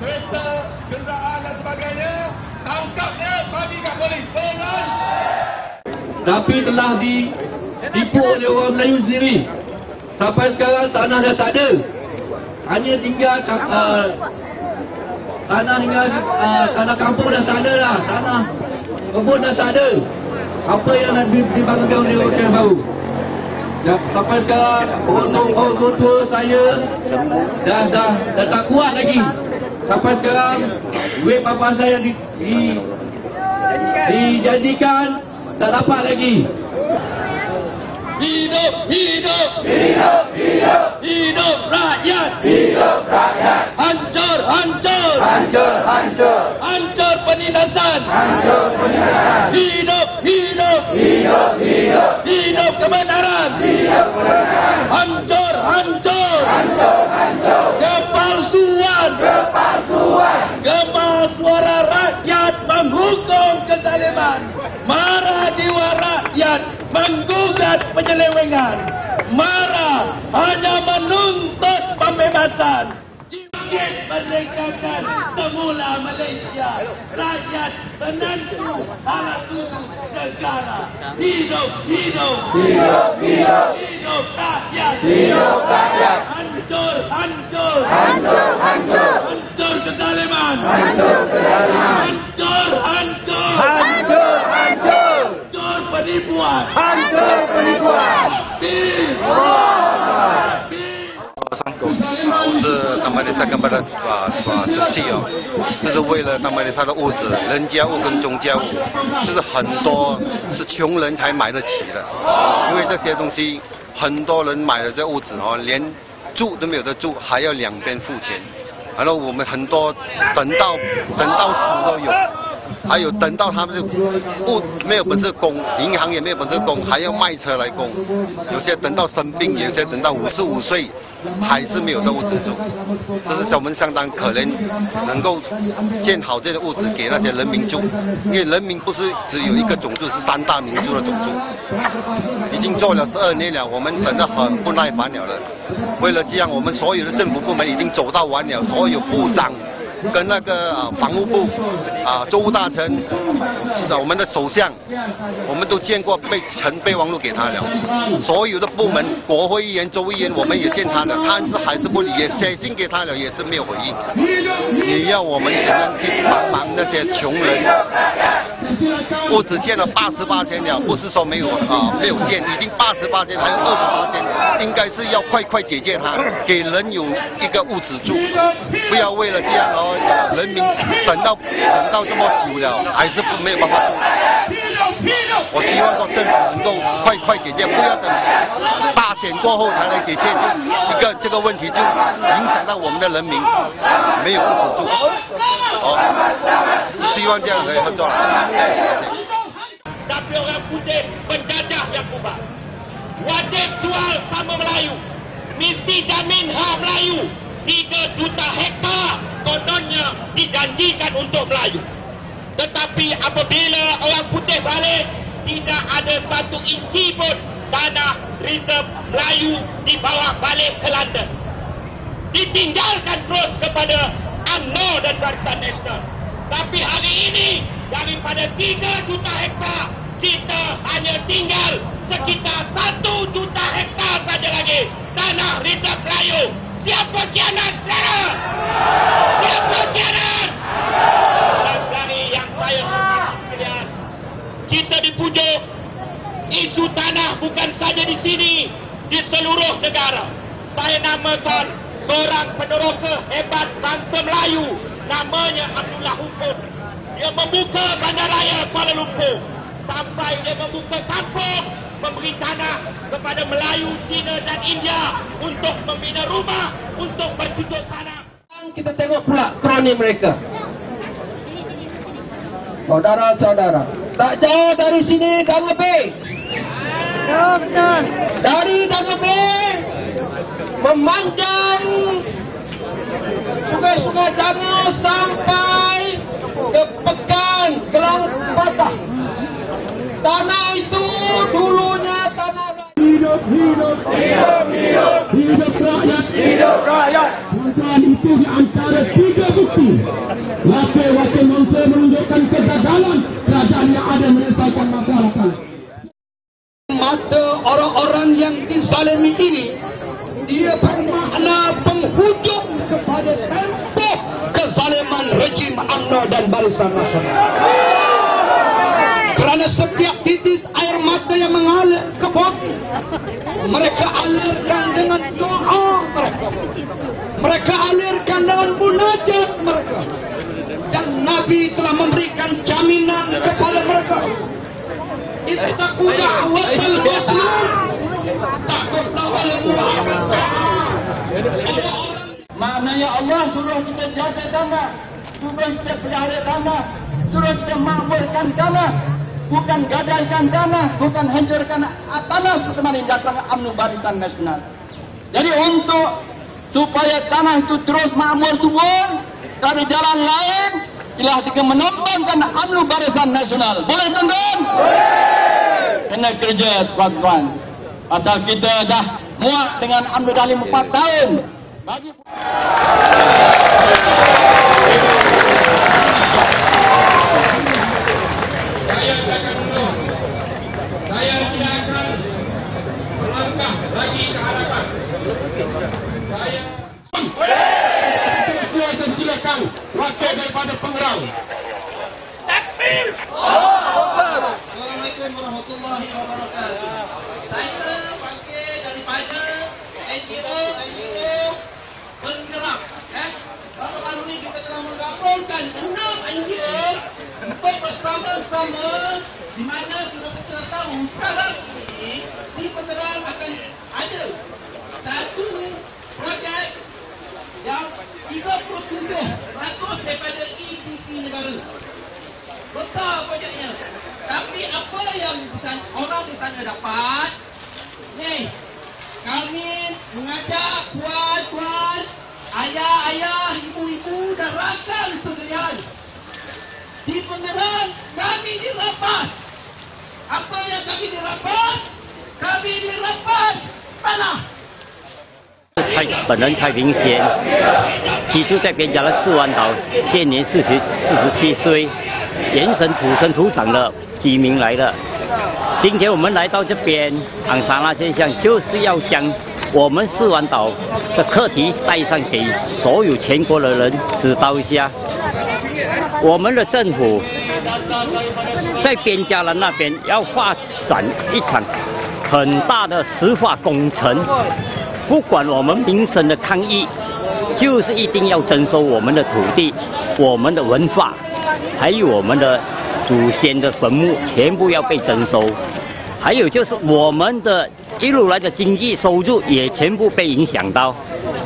kereta, kenderaan dan sebagainya, tangkap dia, bagi kat polis. Tolong! tapi telah ditipu oleh orang Melayu sendiri. Sampai sekarang tanah dah tak ada. Hanya tinggal uh, tanah tinggal uh, tanah kampung dah tak ada lah. Tanah kebun dah tak ada. Apa yang nak dibangunkan oleh orang baru. Dan sampai sekarang orang tua saya dah, dah, dah tak kuat lagi. Sampai sekarang duit bapa saya di, di dijanjikan tak dapat lagi. Hidup, hidup, hidup, hidup, hidup rakyat, hidup rakyat, hancur, hancur, hancur, hancur, hancur penindasan, hancur penindasan, hidup, hidup, hidup, hidup, hidup kebenaran, hidup kebenaran, hancur, hancur, hancur, hancur, kepalsuan, kepalsuan, gemar suara rakyat menghukum kezaliman, marah jiwa rakyat menggugat penyelewengan, marah hanya menuntut pembebasan. Jangkit merdekakan semula Malaysia. Rakyat penentu alat tubuh negara. Hidup, hidup. Hidup, hidup. Hidup rakyat. Hidup rakyat. Hancur, hancur. Hancur, hancur. Hancur 啊生气哦，就是为了那么的他的屋子，人家屋跟中家屋，就是很多是穷人才买得起的，因为这些东西很多人买了这屋子哦，连住都没有得住，还要两边付钱，然后我们很多等到等到死都有。还有等到他们就不没有本事供，银行也没有本事供，还要卖车来供。有些等到生病，有些等到五十五岁，还是没有的屋子住。这是我们相当可怜，能够建好这个物资给那些人民住，因为人民不是只有一个种族，是三大民族的种族。已经做了十二年了，我们等得很不耐烦了了。为了这样，我们所有的政府部门已经走到完了，所有部长。跟那个啊防务部啊周大臣，是我们的首相，我们都见过备陈备忘录给他了。所有的部门，国会议员、周议员，我们也见他了，他是还是不理，也写信给他了，也是没有回应。你要我们怎样去帮忙那些穷人？屋子建了八十八天了，不是说没有啊没有建，已经八十八天，还有二十八天，应该是要快快解决它，给人有一个屋子住，不要为了这样哦，人民等到等到这么久了，还是没有办法住。我希望说政府能够快快解决，不要等大选过后才来解决，就一个这个问题就影响到我们的人民没有屋子住。哦，希望这样可以合作了。Tapi orang putih penjajah yang kubat. Wajib jual sama Melayu. Mesti jamin hak Melayu. 3 juta hektar kononnya dijanjikan untuk Melayu. Tetapi apabila orang putih balik, tidak ada satu inci pun tanah reserve Melayu dibawa balik ke London. Ditinggalkan terus kepada UMNO dan Barisan Nasional. Tapi hari ini daripada 3 juta hektar kita hanya tinggal sekitar 1 juta hektar saja lagi tanah reserve Melayu. Siapa kianat saudara? Siapa kianat? Saudara yang saya hormati sekalian, kita dipujuk isu tanah bukan saja di sini, di seluruh negara. Saya namakan seorang peneroka hebat bangsa Melayu namanya Abdullah Hukum. Dia membuka bandaraya Kuala Lumpur sampai dia membuka kampung memberi tanah kepada Melayu, Cina dan India untuk membina rumah, untuk bercucuk tanah. Kita tengok pula kroni mereka. Saudara-saudara, tak jauh dari sini betul. Dari TKP memanjang sungai-sungai Jangau sampai ke Pekan Gelang Patah. Tanah itu dulunya tanah rakyat. Hidup, hidup, hidup, hidup, hidup rakyat, hidup rakyat. Pancaan itu di antara tiga bukti. Wakil-wakil menteri menunjukkan kegagalan kerajaan yang ada menyelesaikan masyarakat. Orang-orang yang dizalimi ini ia bermakna penghujung kepada tempoh kezaliman rejim UMNO dan Barisan Nasional. Kerana setiap titis air mata yang mengalir ke bumi, mereka alirkan dengan doa mereka. Mereka alirkan dengan munajat mereka. Dan Nabi telah memberikan jaminan kepada mereka. Ittaqu da'watal. Takutlah oleh mulakan Maknanya Allah suruh kita jaga tanah. Suruh kita pelihara tanah. Suruh kita makmurkan tanah. Bukan gadaikan tanah. Bukan hancurkan tanah. Seperti datang UMNO Barisan Nasional. Jadi untuk supaya tanah itu terus makmur subur dari jalan lain ialah kita menontonkan UMNO Barisan Nasional. Boleh tuan-tuan? Kena kerja tuan-tuan. Asal kita dah muak dengan UMNO dah 4 tahun. Bagi Saya. Saya tidak akan melangkah lagi ke hadapan. Saya Saya silakan wakil daripada pengerang. Sekarang ini di penggerak akan ada satu projek yang 37 ratus daripada EPC negara. Betul projeknya. Tapi apa yang orang di sana dapat? Ni, kami mengajak puan-puan, ayah-ayah, ibu-ibu dan rakan sekalian. Di pengeran kami dirampas. 太本人太平先，居住在边疆的四湾岛，现年四十四十七岁，原省土生土长的居民来的。今天我们来到这边昂沙拉现象，就是要将我们四湾岛的课题带上给所有全国的人知道一下。我们的政府在边疆人那边要发展一场很大的石化工程。不管我们民生的抗议，就是一定要征收我们的土地、我们的文化，还有我们的祖先的坟墓，全部要被征收。还有就是我们的一路来的经济收入也全部被影响到，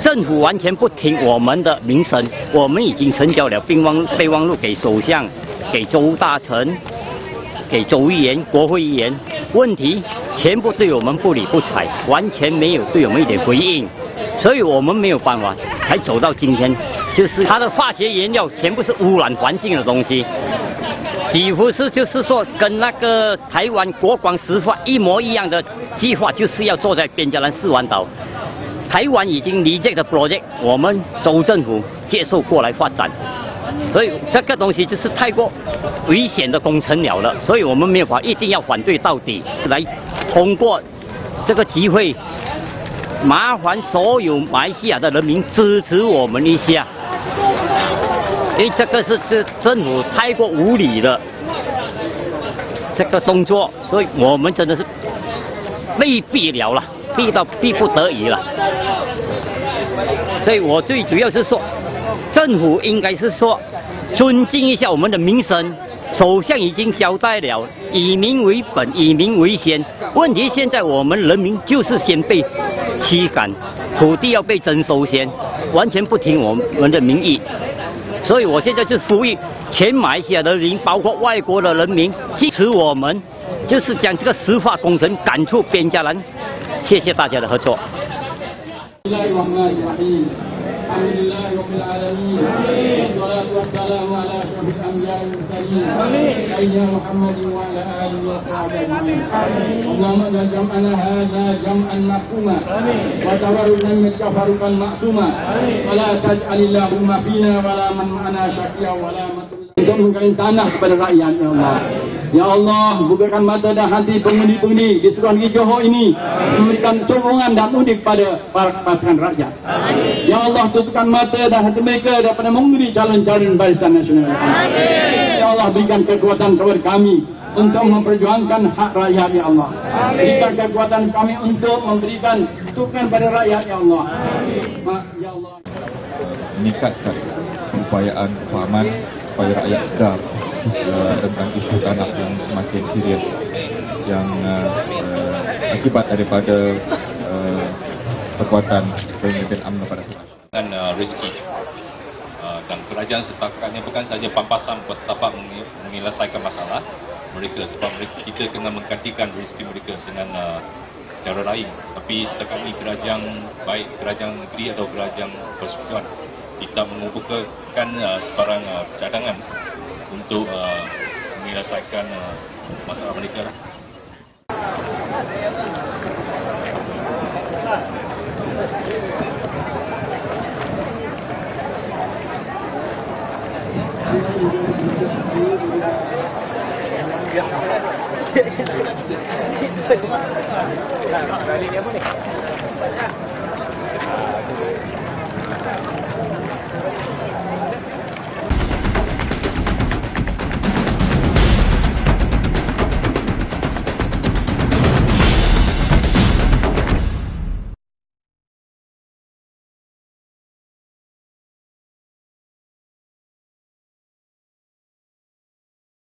政府完全不听我们的民生。我们已经成交了备忘备忘录给首相、给州大臣、给州议员、国会议员，问题全部对我们不理不睬，完全没有对我们一点回应，所以我们没有办法才走到今天。就是它的化学原料全部是污染环境的东西，几乎是就是说跟那个台湾国光石化一模一样的计划，就是要坐在边疆兰四湾岛。台湾已经离这个 project，我们州政府接受过来发展。所以这个东西就是太过危险的工程了了，所以我们没有法一定要反对到底，来通过这个机会，麻烦所有马来西亚的人民支持我们一下，因为这个是这政府太过无理了这个动作，所以我们真的是被逼了了，逼到逼不得已了，所以我最主要是说。政府应该是说尊敬一下我们的民生。首相已经交代了，以民为本，以民为先。问题现在我们人民就是先被驱赶，土地要被征收先，完全不听我们的民意。所以我现在就呼吁全马来西亚的人民，包括外国的人民支持我们，就是将这个石化工程赶出边疆人。谢谢大家的合作。Alhamdulillah Rabbil Alamin Wassalatu wassalamu ala ashrafil anbiya wal mursalin العالمين آمين سيدنا محمد وعلى آله وصحبه أجمعين. اللهم اجعل جمعنا هذا جمعا مرحوما وتفرقا من تفرقا معصوما. ولا تجعل اللهم فينا ولا من معنا شقيا ولا مطرودا untuk memberikan tanah kepada rakyat ya Allah. Ya Allah, bukakan mata dan hati pengundi-pengundi di seluruh negeri Johor ini memberikan sokongan dan undi kepada para pasukan rakyat. Ya Allah, tutupkan mata dan hati mereka daripada mengundi calon-calon barisan nasional. Ya Allah, berikan kekuatan kepada kami untuk memperjuangkan hak rakyat ya Allah. Berikan kekuatan kami untuk memberikan tutupkan pada rakyat ya Allah. Ma- Ya Allah. meningkatkan upayaan kefahaman supaya rakyat sedar uh, tentang isu tanah yang semakin serius yang uh, uh, akibat daripada kekuatan pemimpin UMNO pada ini. dan uh, rezeki. Uh, dan kerajaan setakat ini bukan sahaja pampasan mengi- menyelesaikan masalah mereka sebab mereka, kita kena menggantikan rezeki mereka dengan uh, cara lain. Tapi setakat ini kerajaan baik kerajaan negeri atau kerajaan persekutuan tidak mengumpulkan uh, sebarang uh, cadangan untuk uh, menyelesaikan uh, masalah mereka. Lah. Kali ni apa ni?